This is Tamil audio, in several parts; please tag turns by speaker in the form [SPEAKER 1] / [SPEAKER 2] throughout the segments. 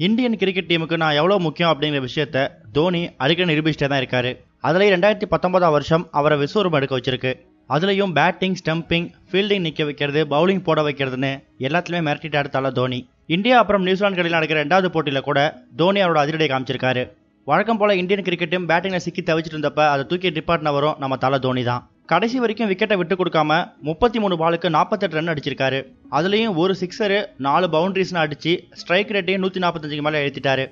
[SPEAKER 1] இந்தியன் கிரிக்கெட் டீமுக்கு நான் எவ்வளோ முக்கியம் அப்படிங்கிற விஷயத்த தோனி அடிக்கடி நிரூபிச்சிட்டே தான் இருக்காரு. அதுலேயும் ரெண்டாயிரத்தி பத்தொன்பதாம் வருஷம் அவரை விஸ்வரூபம் எடுக்க வச்சிருக்கு. அதுலேயும் பேட்டிங் ஸ்டம்பிங் ஃபீல்டிங் நிற்க வைக்கிறது பவுலிங் போட வைக்கிறதுன்னு எல்லாத்துலேயுமே மிரட்டிட்டு அடுத்தால தோனி. இந்தியா அப்புறம் நியூசிலாந்து கடையில் நடக்கிற ரெண்டாவது போட்டியில் கூட தோனி அவரோட அதிரடியை காமிச்சிருக்காரு. வழக்கம் போல இந்தியன் கிரிக்கெட்டும் பேட்டிங்கில் சிக்கி தவிச்சிட்டு இருந்தப்ப அதை தூக்கி டிபார்ட்னவரும் நம்ம தலை தோனி தான் கடைசி வரைக்கும் விக்கெட்டை விட்டு கொடுக்காம முப்பத்தி மூணு பாலுக்கு நாற்பத்தெட்டு ரன் அடிச்சிருக்காரு. அதுலேயும் ஒரு சிக்ஸரு நாலு பவுண்டரிஸ்னு அடிச்சு ஸ்ட்ரைக் ரேட்டையும் நூற்றி நாற்பத்தஞ்சுக்கு மேலே எழுத்திட்டாரு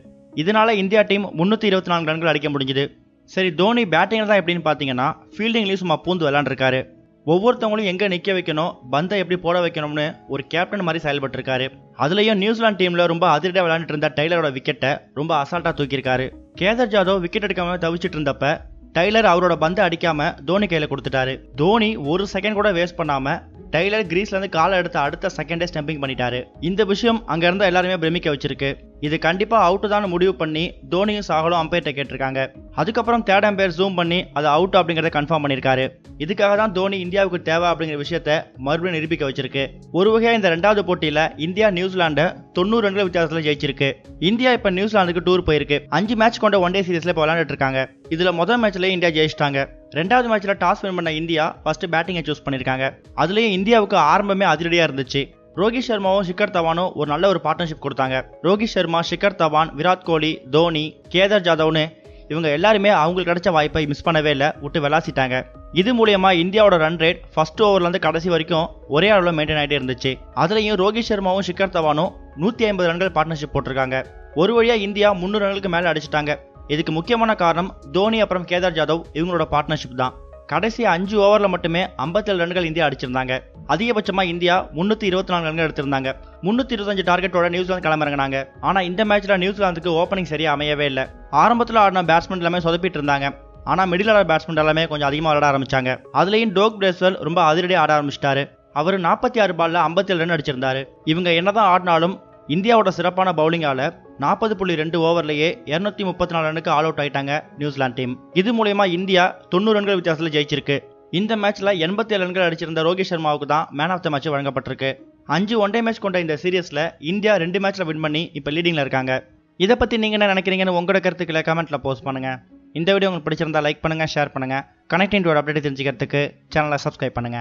[SPEAKER 1] இதனால இந்தியா டீம் முந்நூற்றி இருபத்தி நான்கு ரன்கள் அடிக்க முடிஞ்சுது. சரி தோனி பேட்டிங்கில் தான் எப்படின்னு பார்த்தீங்கன்னா ஃபீல்டிங்லேயும் சும்மா பூந்து விளாண்டுருக்காரு ஒவ்வொருத்தவங்களையும் எங்கே நிற்க வைக்கணும் பந்தை எப்படி போட வைக்கணும்னு ஒரு கேப்டன் மாதிரி செயல்பட்டிருக்காரு. அதுலேயும் நியூசிலாந்து டீமில் ரொம்ப அதிரடியாக விளையாண்டுட்டு இருந்த டைலரோட விக்கெட்டை ரொம்ப அசால்ட்டாக தூக்கியிருக்காரு. கேதர் ஜாதவ் விக்கெட் எடுக்காம தவிச்சிட்டு இருந்தப்ப டைலர் அவரோட பந்து அடிக்காம தோனி கையில கொடுத்துட்டாரு. தோனி ஒரு செகண்ட் கூட வேஸ்ட் பண்ணாம டைலர் கிரீஸ்ல இருந்து காலை எடுத்த அடுத்த செகண்டே ஸ்டம்பிங் பண்ணிட்டாரு. இந்த விஷயம் அங்க இருந்த எல்லாருமே பிரமிக்க வச்சிருக்கு. இது கண்டிப்பாக அவுட்டு தான் முடிவு பண்ணி தோனியும் சாகலும் அம்பையர்ட்ட கேட்டிருக்காங்க. அதுக்கப்புறம் தேர்ட் அம்பையர் ஜூம் பண்ணி அது அவுட் அப்படிங்கிறத கன்ஃபார்ம் பண்ணியிருக்காரு. இதுக்காக தான் தோனி இந்தியாவுக்கு தேவை அப்படிங்கிற விஷயத்த மறுபடியும் நிரூபிக்க வச்சிருக்கு. ஒரு வகையாக இந்த ரெண்டாவது போட்டியில் இந்தியா நியூசிலாண்டை தொண்ணூறு ரன்கள் வித்தியாசத்தில் ஜெயிச்சிருக்கு. இந்தியா இப்போ நியூசிலாந்துக்கு டூர் போயிருக்கு. அஞ்சு மேட்ச் கொண்ட ஒன் டே சீரீஸில் இப்போ விளையாண்டுட்டு இருக்காங்க. இதுல முதல் மேட்ச்லேயே இந்தியா ஜெயிச்சிட்டாங்க. ரெண்டாவது மேட்ச்ல டாஸ் வின் பண்ண இந்தியா ஃபர்ஸ்ட் பேட்டிங்கை சூஸ் பண்ணியிருக்காங்க. அதுலேயும் இந்தியாவுக்கு ஆரம்பமே அதிரடியாக இருந்துச்சு. ரோஹித் சர்மாவும் ஷிகர் தவானும் ஒரு நல்ல ஒரு பார்ட்னர்ஷிப் கொடுத்தாங்க. ரோஹித் சர்மா ஷிகர் தவான் விராட் கோலி தோனி கேதார் ஜாதவ்னு இவங்க எல்லாருமே அவங்களுக்கு கிடைச்ச வாய்ப்பை மிஸ் பண்ணவே இல்லை விட்டு விளாசிட்டாங்க. இது மூலியமா இந்தியாவோட ரன் ரேட் ஃபர்ஸ்ட் ஓவர்லேருந்து கடைசி வரைக்கும் ஒரே அளவில் மெயின்டைன் ஆகிட்டே இருந்துச்சு. அதுலேயும் ரோஹித் சர்மாவும் ஷிகர் தவானும் நூற்றி ஐம்பது ரன்கள் பார்ட்னர்ஷிப் போட்டிருக்காங்க. ஒரு வழியாக இந்தியா முந்நூறு ரன்களுக்கு மேலே அடிச்சிட்டாங்க. இதுக்கு முக்கியமான காரணம் தோனி அப்புறம் கேதார் ஜாதவ் இவங்களோட பார்ட்னர்ஷிப் தான். கடைசி அஞ்சு ஓவரில் மட்டுமே 57 ரன்கள் இந்தியா அடிச்சிருந்தாங்க. அதிகபட்சமாக இந்தியா முன்னூற்றி இருபத்தி நாலு ரன்கள் எடுத்திருந்தாங்க. முன்னூற்றி இருபத்தஞ்சு டார்கெட்டோட நியூசிலாந்து கிளம்பிறங்கினாங்க ஆனால் இந்த மேட்ச்சில் நியூசிலாந்துக்கு ஓப்பனிங் சரியாக அமையவே இல்லை. ஆரம்பத்தில் ஆடின பேட்ஸ்மேன் எல்லாமே சொதப்பிட்டு இருந்தாங்க. ஆனால் மிடில் ஆர்டர் பேட்ஸ்மேன் எல்லாமே கொஞ்சம் அதிகமாக விளையாட ஆரம்பிச்சாங்க. அதுலேயும் டோக் பிரேஸ்வெல் ரொம்ப அதிரடி ஆட ஆரம்பிச்சிட்டாரு. அவர் நாற்பத்தி ஆறு பால்ல 57 ரன் அடிச்சிருந்தாரு. இவங்க என்னதான் ஆடினாலும் இந்தியாவோட சிறப்பான பவுலிங்கால நாற்பது புள்ளி ரெண்டு ஓவர்லயே இருநூத்தி முப்பத்தி நாலு ரனுக்கு ஆல் அவுட் ஆயிட்டாங்க நியூசிலாந்து டீம் இது மூலயமா இந்தியா தொண்ணூறு ரன்கள் வித்தியாசத்தில் ஜெயிச்சிருக்கு. இந்த மேட்ச்ல எண்பத்தி ஏழு ரன்கள் அடிச்சிருந்த ரோஹித் சர்மாவுக்கு தான் மேன் ஆஃப் த மேட்ச் வழங்கப்பட்டிருக்கு. அஞ்சு ஒன் டே மேட்ச் கொண்ட இந்த சீரியஸ்ல இந்தியா ரெண்டு மேட்ச்ல வின் பண்ணி இப்போ லீடிங்ல இருக்காங்க. இதை பத்தி நீங்க என்ன நினைக்கிறீங்கன்னு உங்களோட கருத்துக்களை கமெண்ட்ல போஸ்ட் பண்ணுங்க. இந்த வீடியோ உங்களுக்கு பிடிச்சிருந்தா லைக் பண்ணுங்க ஷேர் பண்ணுங்க. கனெக்டிங் டு அப்டேட் தெரிஞ்சுக்கிறதுக்கு சேனலை சப்ஸ்கிரைப் பண்ணுங்க.